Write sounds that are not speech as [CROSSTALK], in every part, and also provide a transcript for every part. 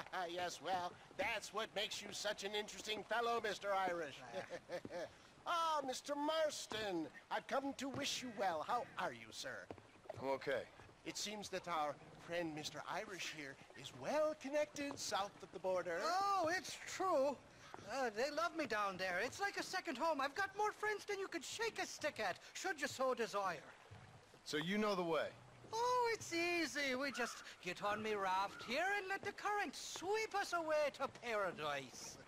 [LAUGHS] yes, well, that's what makes you such an interesting fellow, Mr. Irish. [LAUGHS] ah, Mr. Marston, I've come to wish you well. How are you, sir? I'm okay. It seems that our friend Mr. Irish here is well connected south of the border. Oh, it's true. Uh, they love me down there. It's like a second home. I've got more friends than you could shake a stick at, should you so desire. So you know the way? Oh, it's easy. We just get on me raft here and let the current sweep us away to paradise.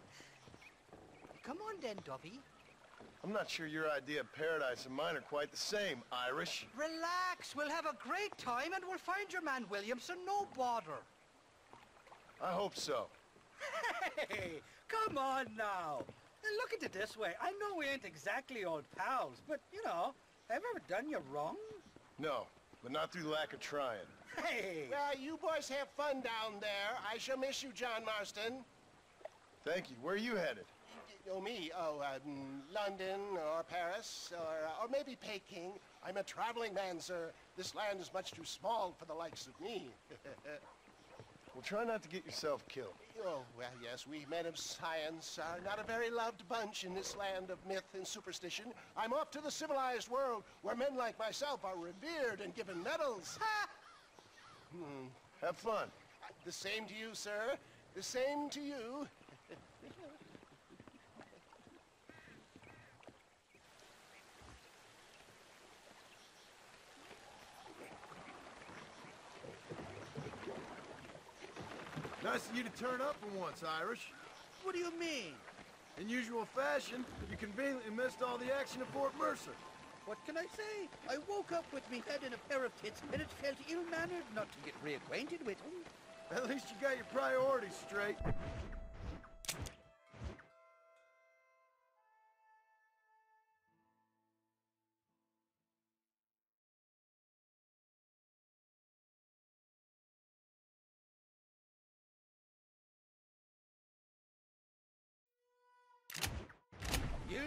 Come on then, Dobby. I'm not sure your idea of paradise and mine are quite the same, Irish. Relax. We'll have a great time and we'll find your man Williamson, no bother. I hope so. Hey, come on now. Look at it this way. I know we ain't exactly old pals, but, you know, have I ever done you wrong? No, but not through lack of trying. Hey! Well, you boys have fun down there. I shall miss you, John Marston. Thank you. Where are you headed? Oh, me? Oh, um, London or Paris or, or maybe Peking. I'm a traveling man, sir. This land is much too small for the likes of me. [LAUGHS] Well, try not to get yourself killed. oh, well, yes, we men of science are not a very loved bunch in this land of myth and superstition. I'm off to the civilized world where men like myself are revered and given medals. Ha! Hmm. Have fun. The same to you, sir. The same to you. Nice of you to turn up for once, Irish. What do you mean? In usual fashion, you conveniently missed all the action at Fort Mercer. What can I say? I woke up with me head in a pair of tits, and it felt ill-mannered not to get reacquainted with him. At least you got your priorities straight.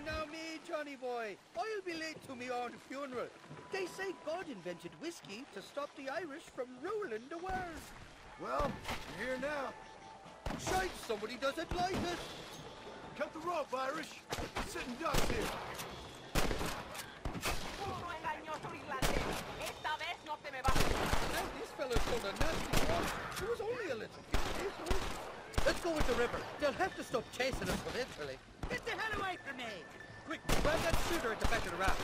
Know me, Johnny boy. I'll be late to me own funeral. They say God invented whiskey to stop the Irish from ruling the world. Well, you're here now. Shite, somebody doesn't like it. Cut the rope, Irish. Sitting ducks here. Now this fellow's got a nasty one. It was only a little. Eh? Let's go with the river. They'll have to stop chasing us eventually. Get the hell away from me. Quick, grab that shooter at the back of the raft.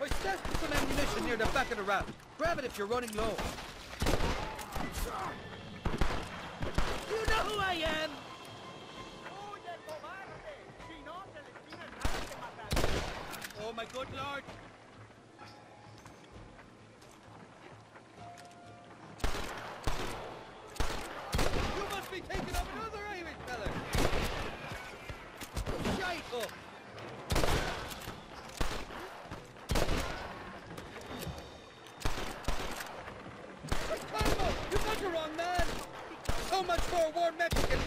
I stashed some ammunition near the back of the raft. Grab it if you're running low. You know who I am. Oh my good lord.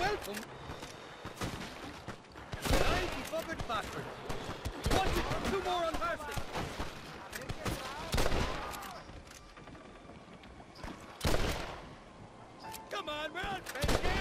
Welcome. Ninety buggered bastard. One, two more on Marston. Come on, we're on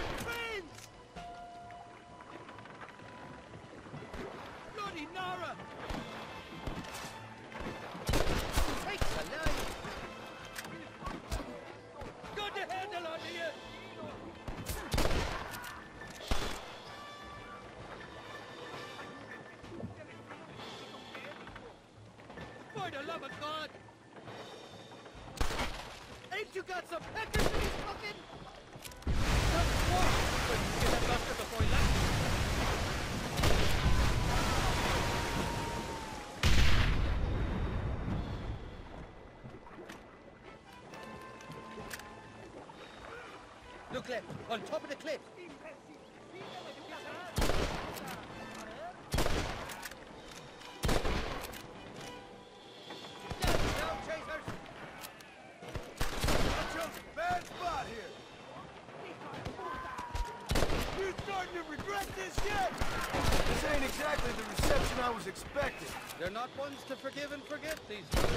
exactly the reception I was expecting. They're not ones to forgive and forget, these fellas.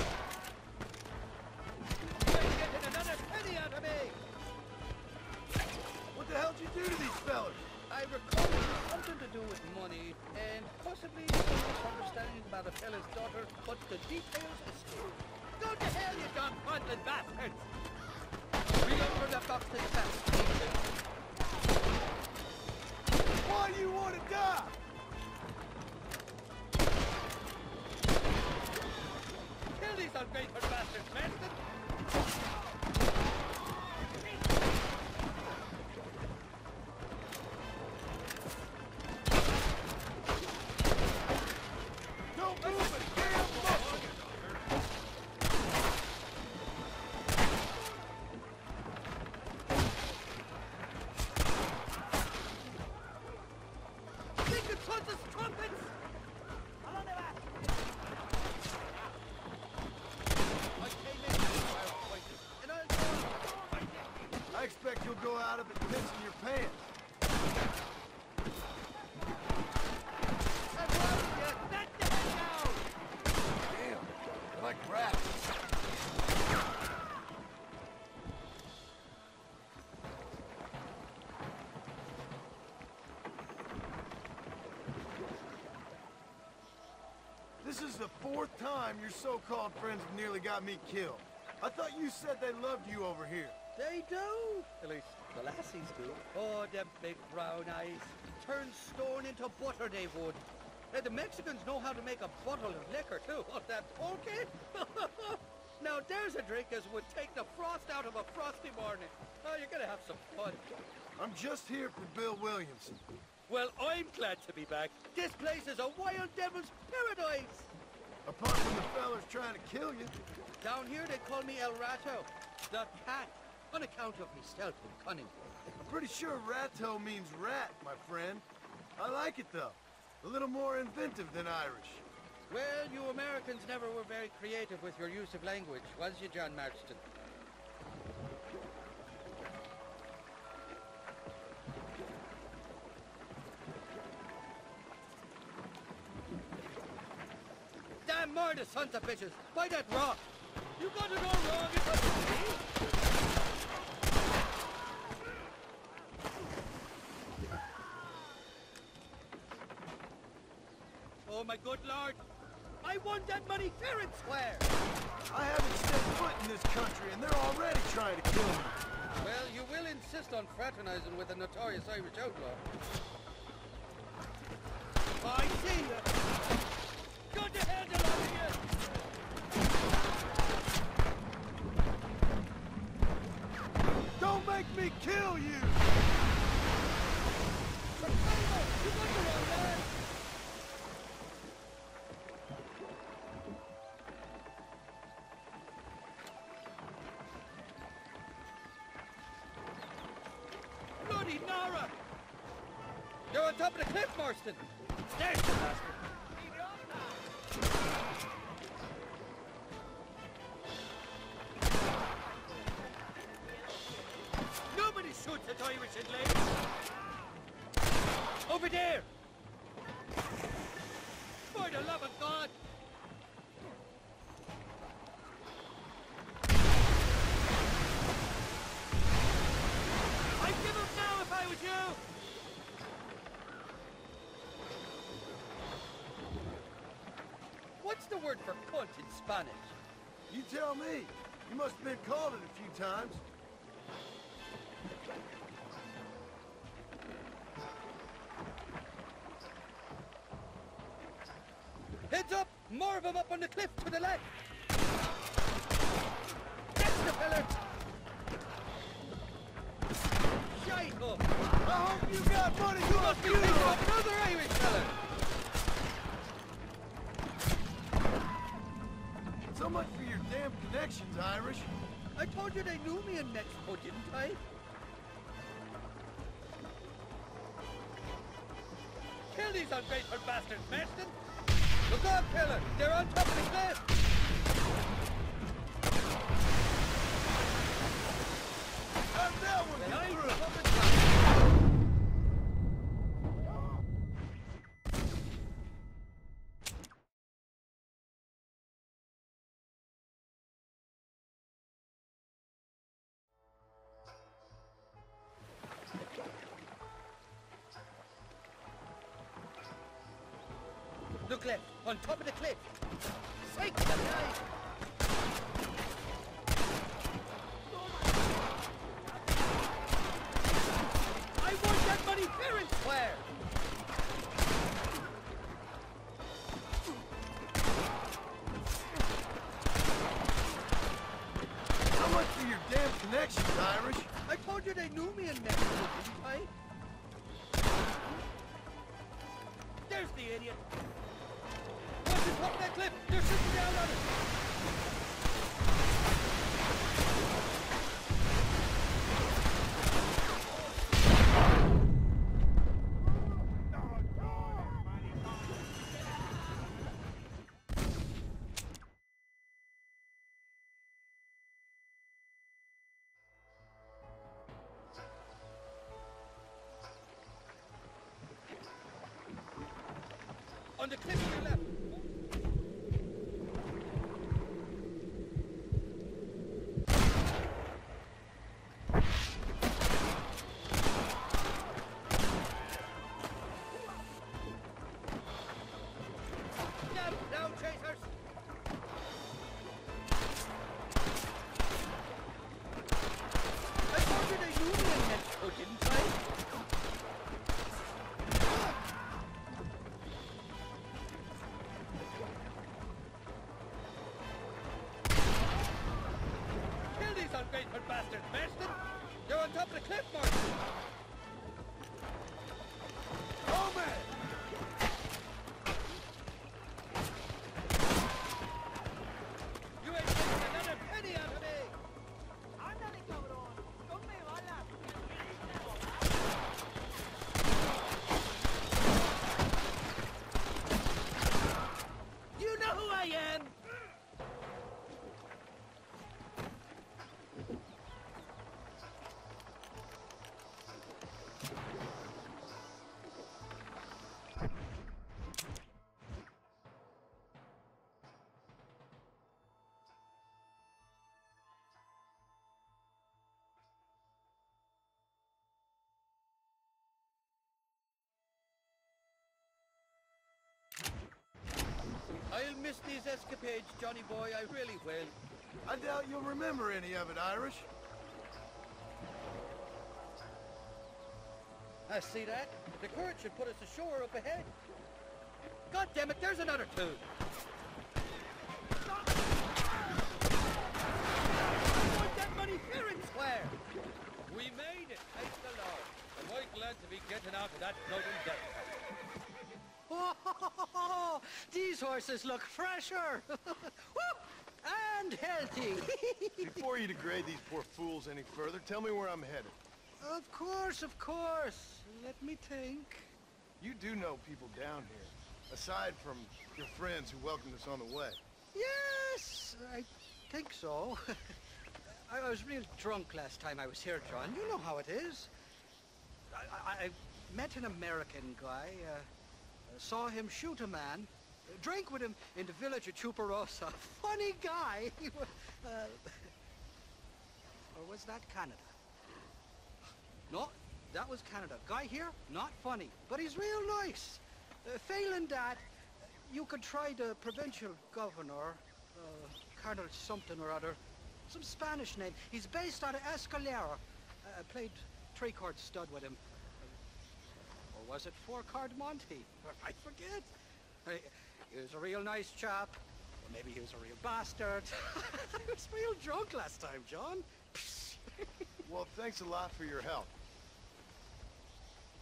Dumb-funded bastards! Reload for the box to the. Why do you want to die? Kill these ungrateful bastards, Marston! Expect you'll go out of it pissing your pants. I warned you, let down! Damn, like rats. This is the fourth time your so-called friends have nearly got me killed. I thought you said they loved you over here. They do. At least the lassies do. Oh, them big brown eyes. Turn stone into butter they would. The Mexicans know how to make a bottle of liquor too. [LAUGHS] Oh, that okay? [LAUGHS] now there's a drink as would take the frost out of a frosty morning. Oh, you're gonna have some fun. I'm just here for Bill Williamson. Well, I'm glad to be back. This place is a wild devil's paradise. Apart from the fellas trying to kill you. Down here they call me El Rato, the cat, on account of me stealth and cunning. I'm pretty sure rato means rat, my friend. I like it though. A little more inventive than Irish. Well, you Americans never were very creative with your use of language, was you, John Marston? Damn murder, sons of bitches! By that rock! You got it all wrong, it wasn't me! Oh my good lord! I want that money fair and square! I haven't stepped foot in this country and they're already trying to kill me. Well, you will insist on fraternizing with a notorious Irish outlaw. I see you! Go to hell, you lot! Don't make me kill you! You Irish in lane! Over there! For the love of God! I'd give up now if I was you! What's the word for cunt in Spanish? You tell me. You must have been called it a few times. Of them up on the cliff to the left! That's the pillar! Shite! I hope you got money You to must be you. thinking of another Irish fella! So much for your damn connections, Irish. I told you they knew me in Mexico, didn't I? Kill these ungrateful bastards, Marston! Look out, killer! They're on top of the cliff! How'd that one Then look on top of the cliff. Sake the night! I want that money fair and square! How much for your damn connections, Irish? I told you they knew me in Mexico, didn't I? There's the idiot. Cliff. They're shooting down on us. On the cliff to your left. Ungrateful bastards, Marston! They're on top of the cliff, Martin! Oh, man! I'll miss these escapades, Johnny boy, I really will. I doubt you'll remember any of it, Irish. I see that. The current should put us ashore up ahead. God damn it, there's another two. I want that money fair and square. We made it, thank the Lord. And we're glad to be getting out of that floating death [LAUGHS] these horses look fresher. [LAUGHS] And healthy. [LAUGHS] Before you degrade these poor fools any further, tell me where I'm headed. of course, of course. Let me think. You do know people down here, aside from your friends who welcomed us on the way. Yes, I think so. I, I was real drunk last time I was here, John. You know how it is. I, I, I met an American guy, uh, saw him shoot a man, drank with him in the village of Chuparosa. [LAUGHS] Funny guy. [LAUGHS] He wa- uh, or was that Canada? No, that was Canada. Guy here, not funny, but he's real nice. Uh, failing that, you could try the provincial governor, uh, Colonel something or other, some Spanish name. He's based out of Escalera. Uh, played three-chord stud with him. Or was it Four Card Monty? I forget. He was a real nice chap. Or maybe he was a real bastard. [LAUGHS] I was real drunk last time, John. [LAUGHS] Well, thanks a lot for your help.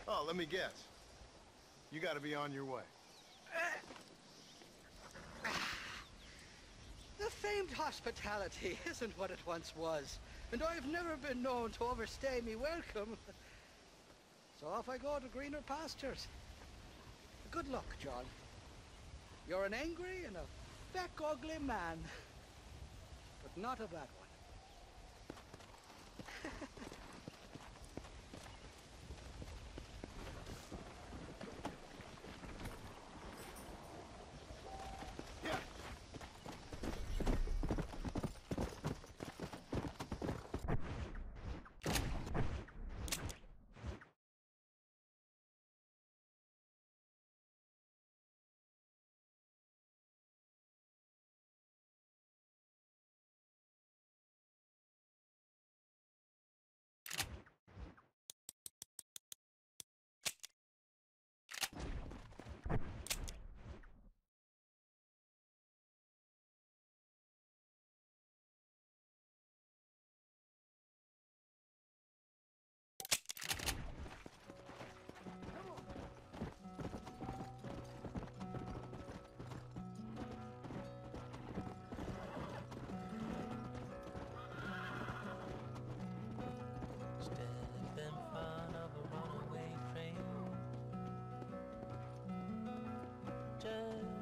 Oh, let me guess. You gotta be on your way. [SIGHS] The famed hospitality isn't what it once was, and I've never been known to overstay me welcome. [LAUGHS] So off I go to greener pastures. Good luck, John. You're an angry and a feck ugly man, but not a bad one. [LAUGHS]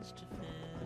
just to feel